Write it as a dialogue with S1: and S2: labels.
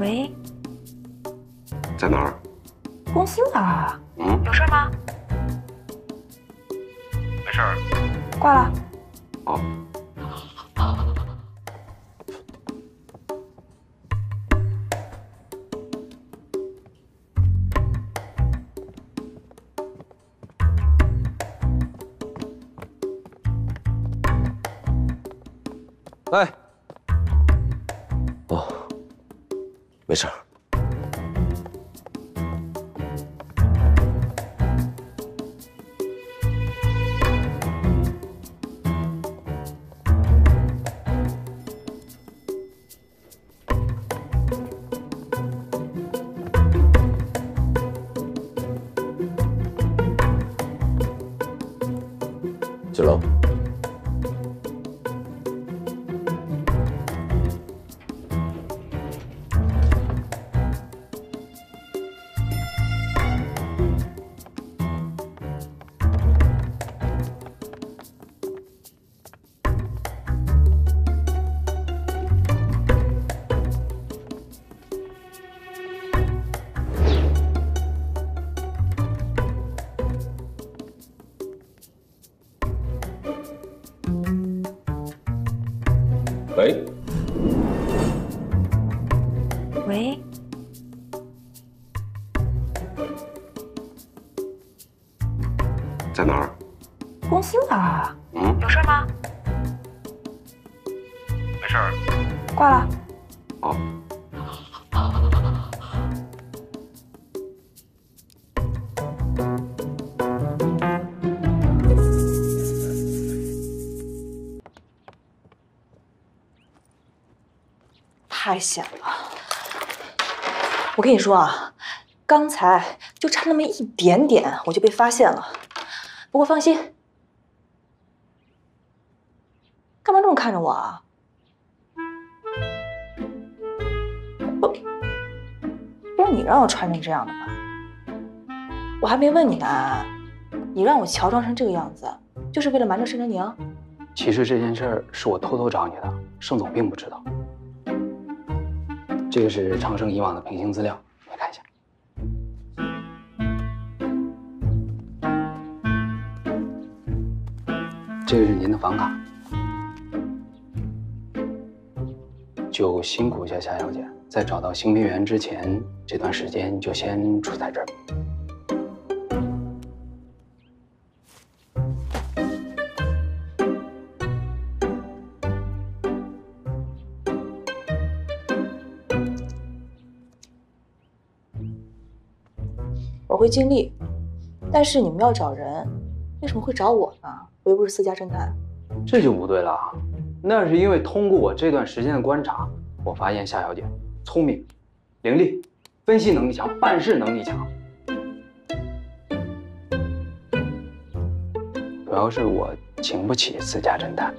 S1: 喂，
S2: 在哪儿？
S1: 公司呢？
S2: 嗯，
S1: 有事吗？
S2: 没事儿。
S1: 挂了。
S2: 哦。
S3: 哎，没事儿。九楼。喂，
S1: 喂，
S2: 在哪儿？
S1: 公司呢？
S2: 嗯，
S1: 有事吗？
S2: 没事儿。
S1: 挂了。
S2: 哦。
S4: 太险了！我跟你说啊，刚才就差那么一点点，我就被发现了。不过放心，干嘛这么看着我啊？不，不是你让我穿成这样的吧？我还没问你呢，你让我乔装成这个样子，就是为了瞒着盛晨宁？
S5: 其实这件事是我偷偷找你的，盛总并不知道。这个是长盛以往的平行资料，你看一下。这个是您的房卡，就辛苦一下夏小姐，在找到新兵员之前，这段时间就先住在这儿。
S4: 我会尽力，但是你们要找人，为什么会找我呢？我又不是私家侦探。
S5: 这就不对了，那是因为通过我这段时间的观察，我发现夏小姐聪明、伶俐，分析能力强，办事能力强。主要是我请不起私家侦探。